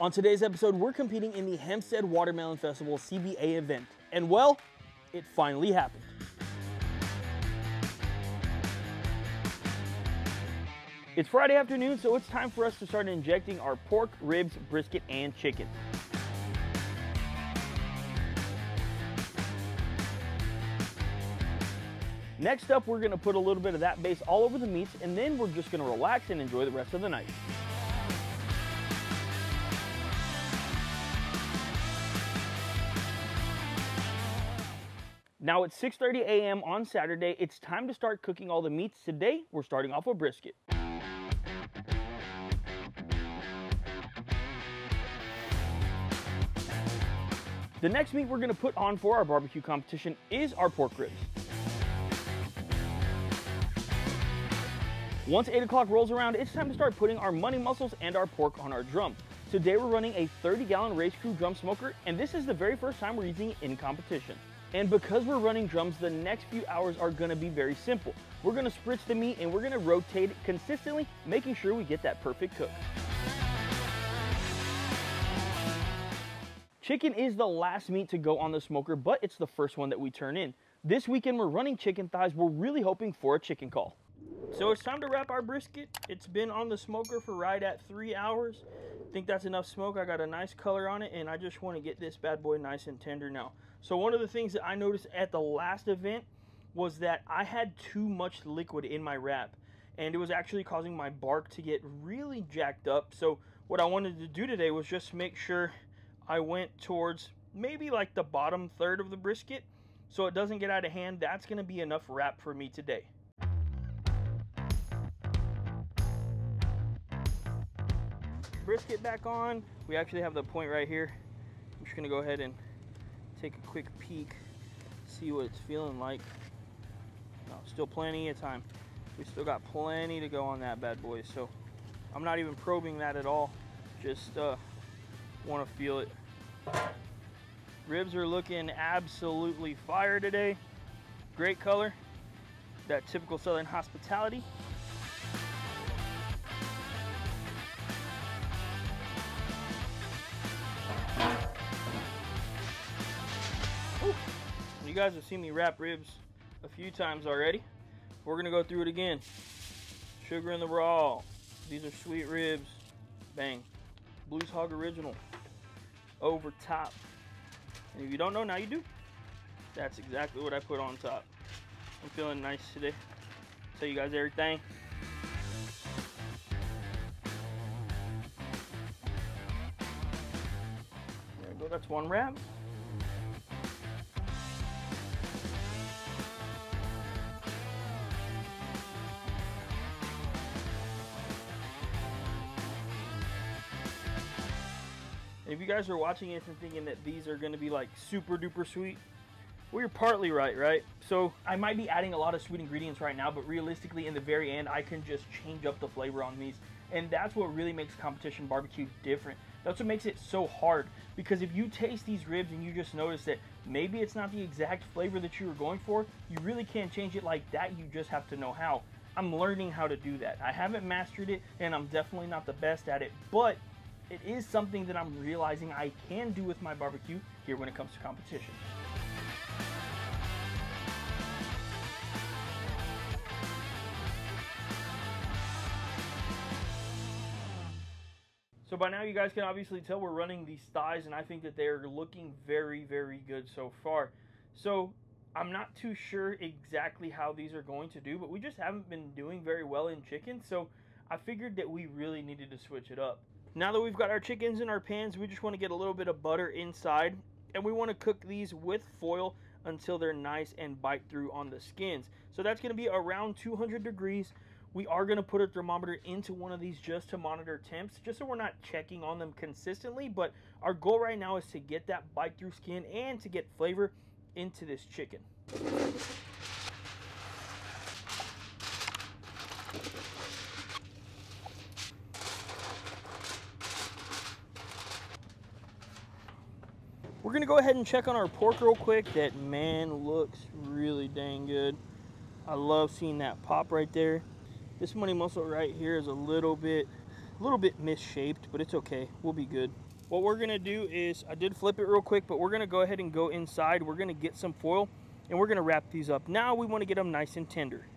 On today's episode, we're competing in the Hempstead Watermelon Festival CBA event. And well, it finally happened. It's Friday afternoon, so it's time for us to start injecting our pork, ribs, brisket, and chicken. Next up, we're gonna put a little bit of that base all over the meats, and then we're just gonna relax and enjoy the rest of the night. Now it's 6.30 a.m. on Saturday. It's time to start cooking all the meats. Today, we're starting off with brisket. The next meat we're gonna put on for our barbecue competition is our pork ribs. Once 8 o'clock rolls around, it's time to start putting our money muscles and our pork on our drum. Today we're running a 30 gallon race crew drum smoker, and this is the very first time we're using it in competition. And because we're running drums, the next few hours are gonna be very simple. We're gonna spritz the meat and we're gonna rotate it consistently, making sure we get that perfect cook. Chicken is the last meat to go on the smoker, but it's the first one that we turn in. This weekend we're running chicken thighs. We're really hoping for a chicken call. So it's time to wrap our brisket. It's been on the smoker for right at three hours. I think that's enough smoke. I got a nice color on it and I just want to get this bad boy nice and tender now. So one of the things that I noticed at the last event was that I had too much liquid in my wrap and it was actually causing my bark to get really jacked up. So what I wanted to do today was just make sure I went towards maybe like the bottom third of the brisket so it doesn't get out of hand. That's going to be enough wrap for me today. brisket back on. We actually have the point right here. I'm just gonna go ahead and take a quick peek, see what it's feeling like. No, still plenty of time. We still got plenty to go on that bad boy. So I'm not even probing that at all. Just uh, wanna feel it. Ribs are looking absolutely fire today. Great color, that typical Southern hospitality. Guys have seen me wrap ribs a few times already. We're gonna go through it again. Sugar in the raw. These are sweet ribs. Bang. Blues Hog Original. Over top. And if you don't know, now you do. That's exactly what I put on top. I'm feeling nice today. Tell you guys everything. There we go, that's one wrap. Guys are watching this and thinking that these are gonna be like super duper sweet, well, you're partly right, right? So I might be adding a lot of sweet ingredients right now, but realistically in the very end, I can just change up the flavor on these. And that's what really makes competition barbecue different. That's what makes it so hard. Because if you taste these ribs and you just notice that maybe it's not the exact flavor that you were going for, you really can't change it like that. You just have to know how. I'm learning how to do that. I haven't mastered it and I'm definitely not the best at it, but it is something that I'm realizing I can do with my barbecue here when it comes to competition. So by now you guys can obviously tell we're running these thighs and I think that they are looking very, very good so far. So I'm not too sure exactly how these are going to do, but we just haven't been doing very well in chicken. So I figured that we really needed to switch it up. Now that we've got our chickens in our pans, we just want to get a little bit of butter inside. And we want to cook these with foil until they're nice and bite through on the skins. So that's going to be around 200 degrees. We are going to put a thermometer into one of these just to monitor temps, just so we're not checking on them consistently. But our goal right now is to get that bite through skin and to get flavor into this chicken. We're gonna go ahead and check on our pork real quick. That man looks really dang good. I love seeing that pop right there. This money muscle right here is a little bit A little bit misshaped, but it's okay. We'll be good. What we're gonna do is, I did flip it real quick, but we're gonna go ahead and go inside. We're gonna get some foil and we're gonna wrap these up. Now we wanna get them nice and tender.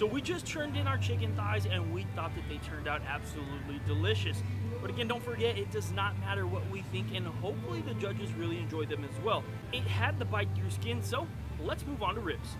So we just turned in our chicken thighs and we thought that they turned out absolutely delicious. But again, don't forget, it does not matter what we think and hopefully the judges really enjoyed them as well. It had the bite through skin, so let's move on to ribs.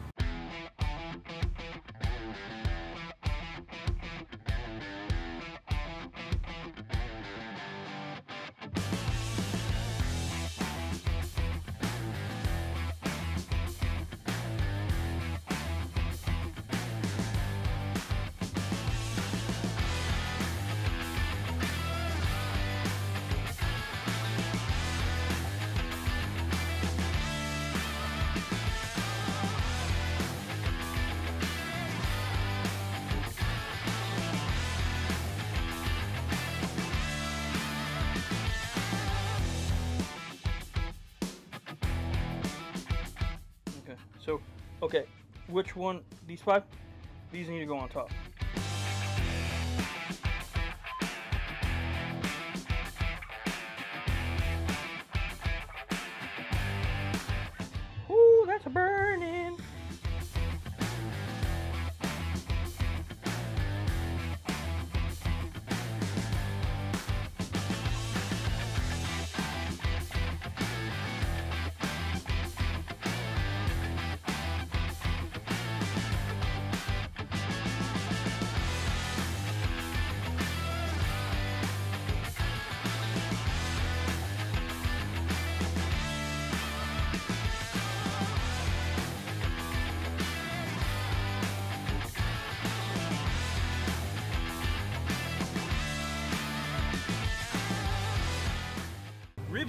So, okay, which one? These five? These need to go on top.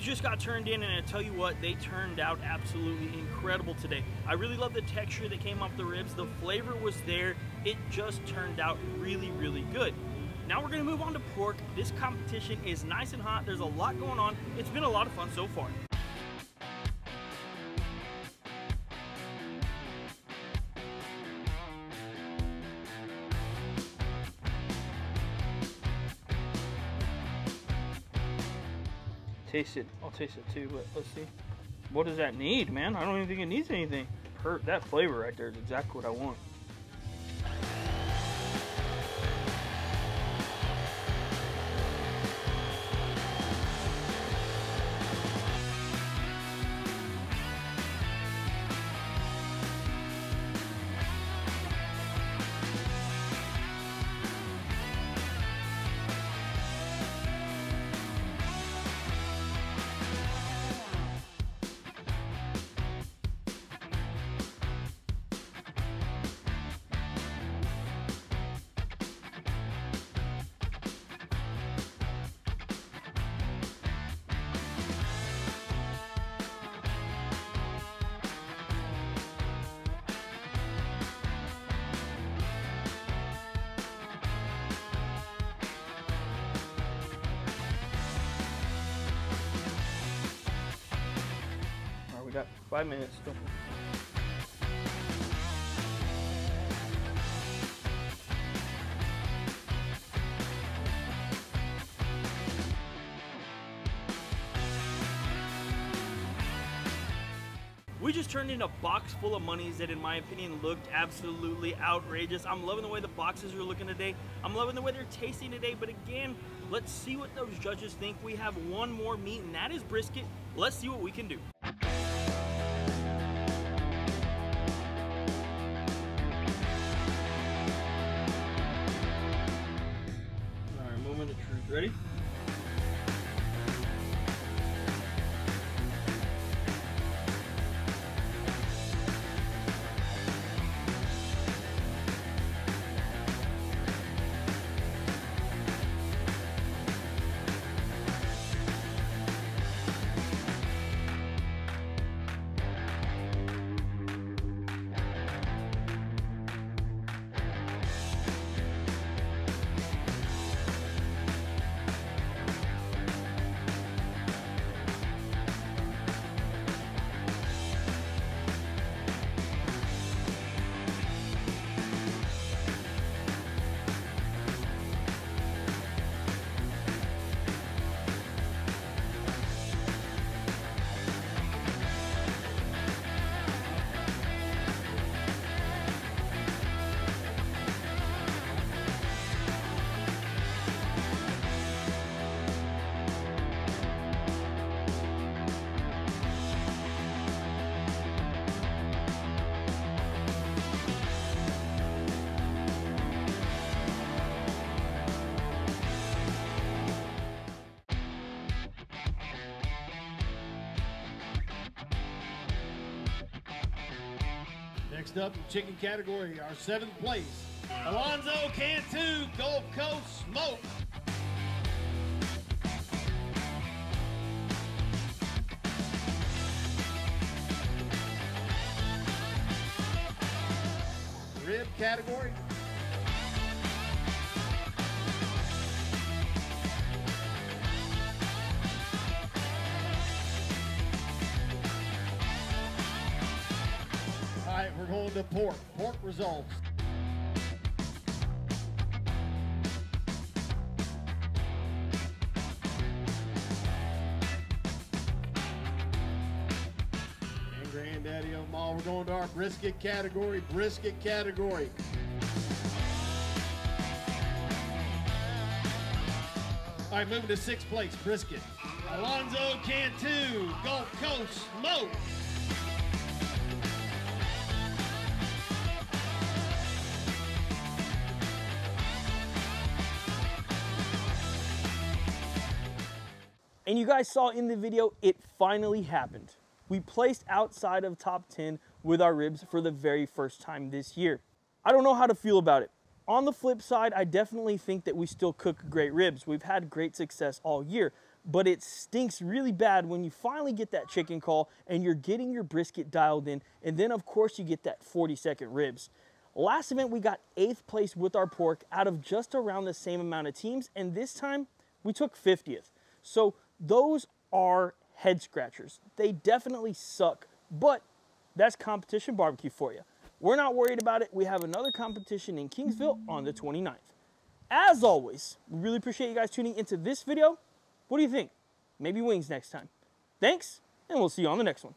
Just got turned in and I tell you what, they turned out absolutely incredible today. I really love the texture that came off the ribs. The flavor was there. It just turned out really, really good. Now we're gonna move on to pork. This competition is nice and hot. There's a lot going on. It's been a lot of fun so far. Taste it. I'll taste it too, but let's see. What does that need, man? I don't even think it needs anything. That flavor right there is exactly what I want. Five minutes. We just turned in a box full of monies that, in my opinion, looked absolutely outrageous. I'm loving the way the boxes are looking today. I'm loving the way they're tasting today. But again, let's see what those judges think. We have one more meat, and that is brisket. Let's see what we can do. Ready? Next up, chicken category, our seventh place, Alonzo Cantu Gulf Coast Smoke. Rib category, to pork. Pork results. And Granddaddy of them all, we're going to our brisket category. Brisket category. All right, moving to sixth place, brisket. Alonzo Cantu, Gulf Coast Smoke. And you guys saw in the video, it finally happened. We placed outside of top 10 with our ribs for the very first time this year. I don't know how to feel about it. On the flip side, I definitely think that we still cook great ribs. We've had great success all year, but it stinks really bad when you finally get that chicken call and you're getting your brisket dialed in, and then of course you get that 40 second ribs. Last event, we got eighth place with our pork out of just around the same amount of teams, and this time we took 50th. So those are head scratchers. They definitely suck, but that's competition barbecue for you. We're not worried about it. We have another competition in Kingsville on the 29th. As always, we really appreciate you guys tuning into this video. What do you think? Maybe wings next time. Thanks, and we'll see you on the next one.